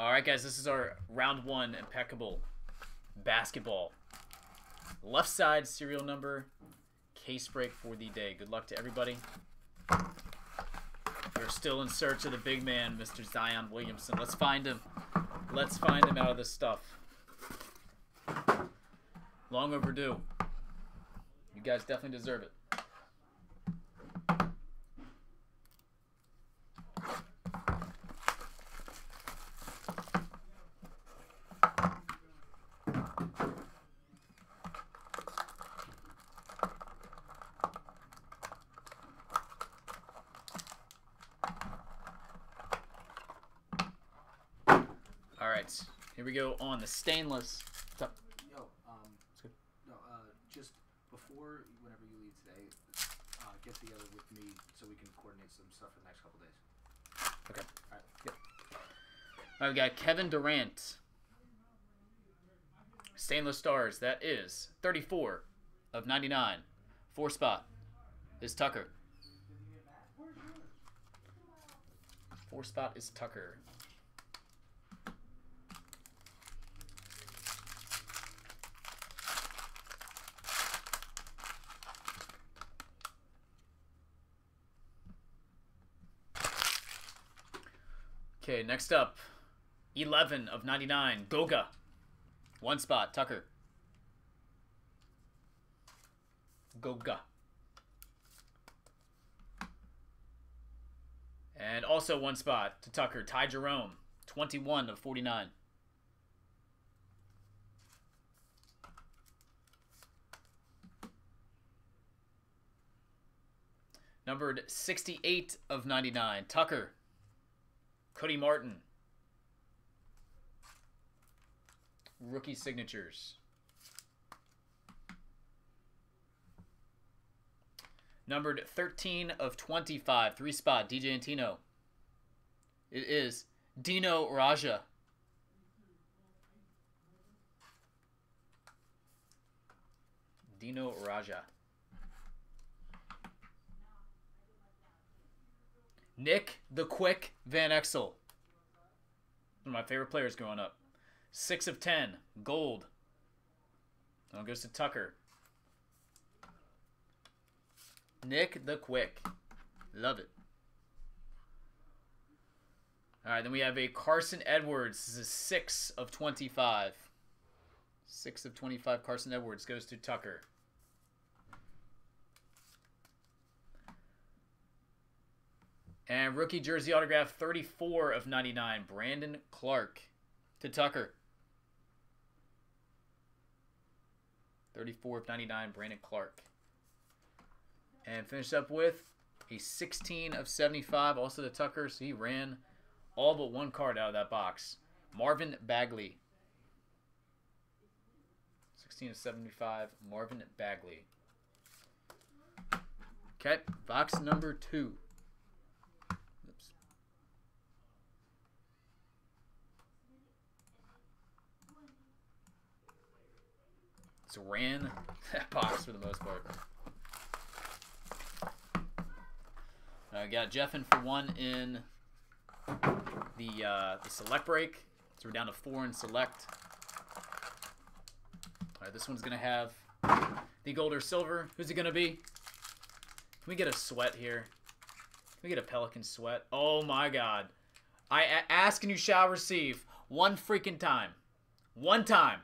All right, guys, this is our round one impeccable basketball. Left side serial number, case break for the day. Good luck to everybody. We're still in search of the big man, Mr. Zion Williamson. Let's find him. Let's find him out of this stuff. Long overdue. You guys definitely deserve it. All right, here we go on the stainless. What's up? Yo, um, good. no, uh, just before whenever you leave today, uh, get together with me so we can coordinate some stuff for the next couple days. Okay. All right. All right, we got Kevin Durant. Stainless stars. That is 34 of 99. Four spot is Tucker. Four spot is Tucker. Okay, next up 11 of 99. Goga. One spot. Tucker. Goga. And also one spot to Tucker. Ty Jerome. 21 of 49. Numbered 68 of 99. Tucker. Cody Martin. Rookie signatures. Numbered 13 of 25. Three spot. DJ Antino. It is Dino Radja. Dino Radja. Nick the Quick Van Exel. One of my favorite players growing up. Six of ten. Gold. That goes to Tucker. Nick the Quick. Love it. All right, then we have a Carson Edwards. This is six of 25. Six of 25. Carson Edwards goes to Tucker. And rookie jersey autograph 34 of 99. Brandon Clarke to Tucker. 34 of 99. Brandon Clarke. And finished up with a 16 of 75. Also to Tucker. So he ran all but one card out of that box. Marvin Bagley. 16 of 75. Marvin Bagley. Okay, box number two. It's ran that box for the most part. I got Jeff in for one in the uh, the select break. So we're down to four in select. All right, this one's gonna have the gold or silver. Who's it gonna be? Can we get a sweat here? Can we get a pelican sweat? Oh my god! I ask and you shall receive. One freaking time. One time.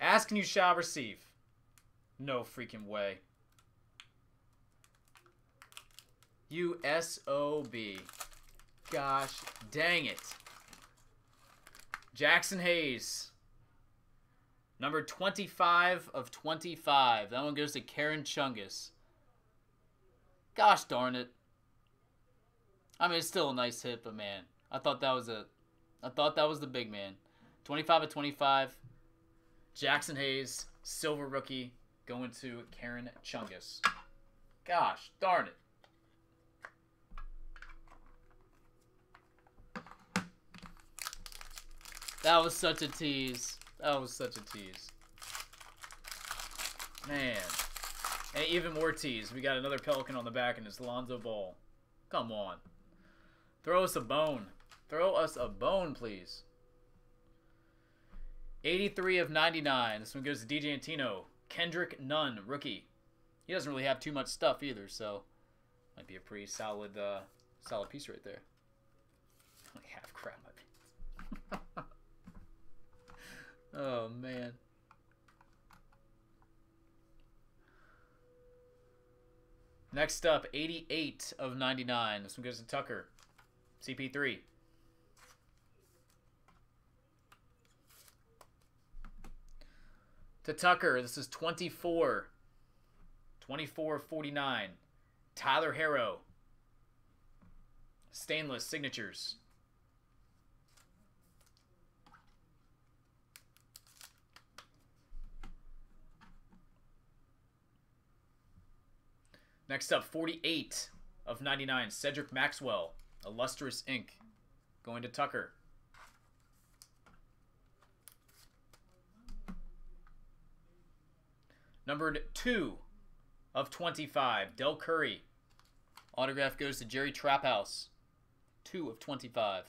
Ask and you shall receive. No freaking way. USOB. Gosh dang it. Jaxson Hayes. Number 25 of 25. That one goes to Karen Chungus. Gosh darn it. I mean, it's still a nice hit, but man, I thought that was a, I thought that was the big man. 25 of 25. Jaxson Hayes, silver rookie, going to Karen Chungus. Gosh darn it. That was such a tease. That was such a tease. Man. And even more tease. We got another Pelican on the back and it's Lonzo Ball. Come on. Throw us a bone. Throw us a bone, please. 83 of 99. This one goes to DJ Antino. Kendrick Nunn, rookie. He doesn't really have too much stuff either, so might be a pretty solid, uh, solid piece right there. Only half crap my pants. oh man. Next up, 88 of 99. This one goes to Tucker. CP3. To Tucker, this is 24. 24 49. Tyler Herro. Stainless signatures. Next up, 48 of 99. Cedric Maxwell. Illustrious Ink. Going to Tucker. Numbered 2 of 25. Del Curry. Autograph goes to Jerry Traphouse. 2 of 25.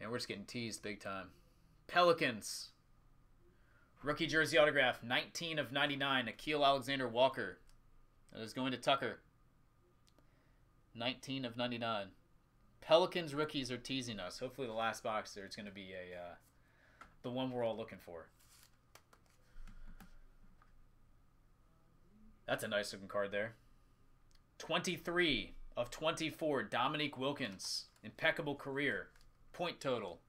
Man, we're just getting teased big time. Pelicans. Rookie jersey autograph, 19 of 99, Nickeil Alexander Walker. That is going to Tucker. 19 of 99. Pelicans rookies are teasing us. Hopefully the last box there is going to be a uh, the one we're all looking for. That's a nice looking card there. 23 of 24, Dominique Wilkins. Impeccable career. Point total.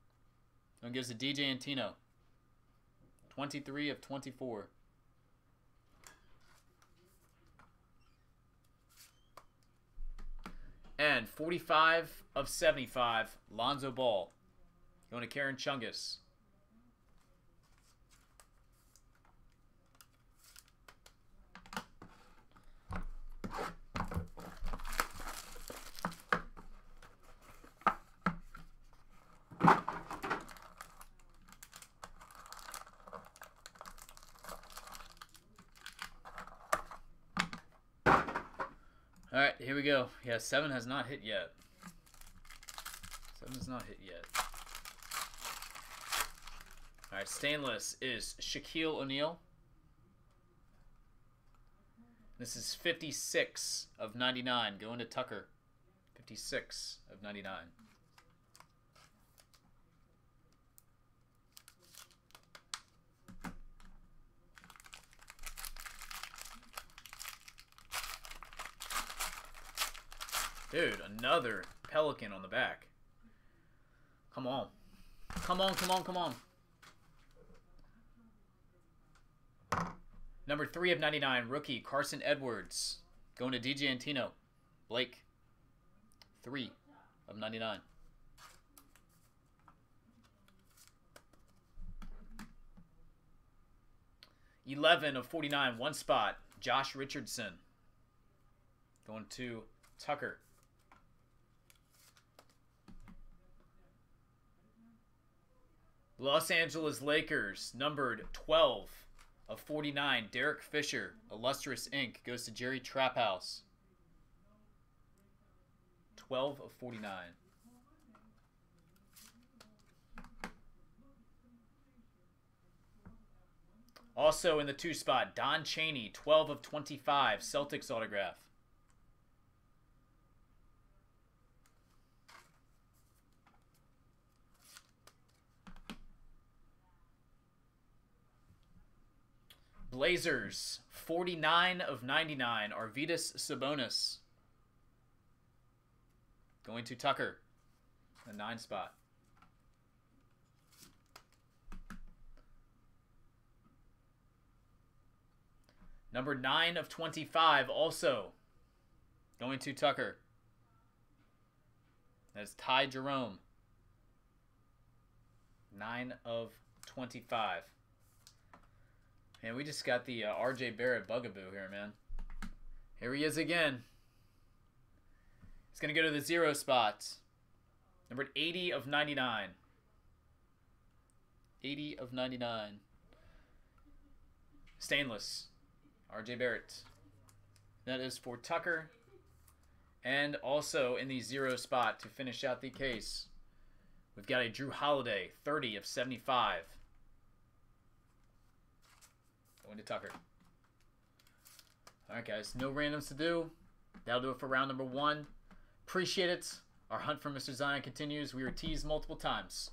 And gives to DJ Antino. 23 of 24. And 45 of 75, Lonzo Ball. Going to Karen Chungus. All right, here we go. Yeah, seven has not hit yet. Seven has not hit yet. All right, stainless is Shaquille O'Neal. This is 56 of 99 going to Tucker. 56 of 99. Dude, another pelican on the back. Come on. Come on, come on, come on. Number 3 of 99, rookie Carson Edwards. Going to DJ Antino. Blake. 3 of 99. Eleven of forty-nine, one spot. Josh Richardson. Going to Tucker. Los Angeles Lakers, numbered 12 of 49. Derek Fisher, Illustrious Ink, goes to Jerry Traphouse. 12 of 49. Also in the two spot, Don Chaney, 12 of 25, Celtics autograph. Blazers, 49 of 99, Arvydas Sabonis. Going to Tucker, the nine spot. Number 9 of 25, also going to Tucker. That's Ty Jerome. 9 of 25. And we just got the uh, RJ Barrett bugaboo here, man. Here he is again. He's going to go to the zero spot. Numbered 80 of 99. 80 of 99. Stainless. RJ Barrett. That is for Tucker. And also in the zero spot to finish out the case, we've got a Jrue Holiday, 30 of 75. Going to Tucker. All right, guys, no randoms to do. That'll do it for round number one. Appreciate it. Our hunt for Mr. Zion continues. We were teased multiple times.